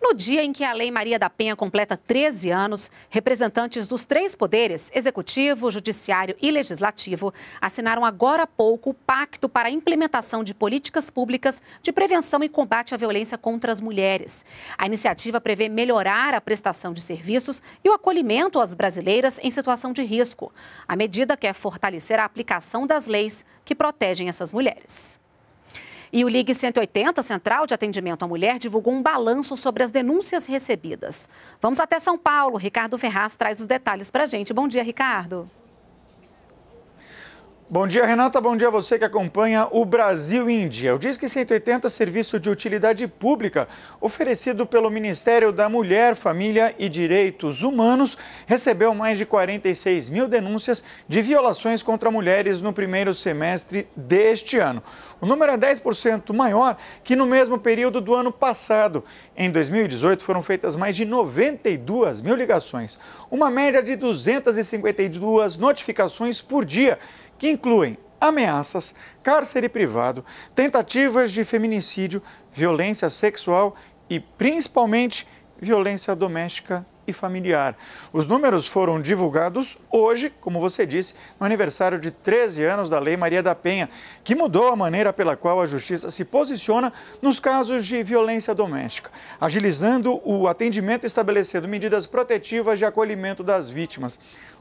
No dia em que a Lei Maria da Penha completa 13 anos, representantes dos três poderes, executivo, judiciário e legislativo, assinaram agora há pouco o Pacto para a Implementação de Políticas Públicas de Prevenção e Combate à Violência contra as Mulheres. A iniciativa prevê melhorar a prestação de serviços e o acolhimento às brasileiras em situação de risco. A medida quer fortalecer a aplicação das leis que protegem essas mulheres. E o Ligue 180, Central de Atendimento à Mulher, divulgou um balanço sobre as denúncias recebidas. Vamos até São Paulo. Ricardo Ferraz traz os detalhes para a gente. Bom dia, Ricardo. Bom dia, Renata. Bom dia a você que acompanha o Brasil em Dia. O Disque 180, serviço de utilidade pública, oferecido pelo Ministério da Mulher, Família e Direitos Humanos, recebeu mais de 46 mil denúncias de violações contra mulheres no primeiro semestre deste ano. O número é 10% maior que no mesmo período do ano passado. Em 2018, foram feitas mais de 92 mil ligações, uma média de 252 notificações por dia que incluem ameaças, cárcere privado, tentativas de feminicídio, violência sexual e, principalmente, violência doméstica e familiar. Os números foram divulgados hoje, como você disse, no aniversário de 13 anos da Lei Maria da Penha, que mudou a maneira pela qual a Justiça se posiciona nos casos de violência doméstica, agilizando o atendimento e estabelecendo medidas protetivas de acolhimento das vítimas.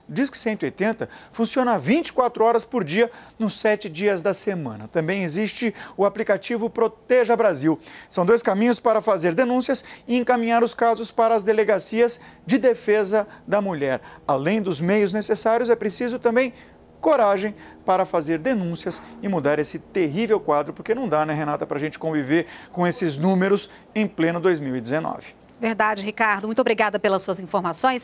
Disque 180 funciona 24 horas por dia, nos sete dias da semana. Também existe o aplicativo Proteja Brasil. São dois caminhos para fazer denúncias e encaminhar os casos para as delegacias de defesa da mulher. Além dos meios necessários, é preciso também coragem para fazer denúncias e mudar esse terrível quadro, porque não dá, né, Renata, para a gente conviver com esses números em pleno 2019. Verdade, Ricardo. Muito obrigada pelas suas informações.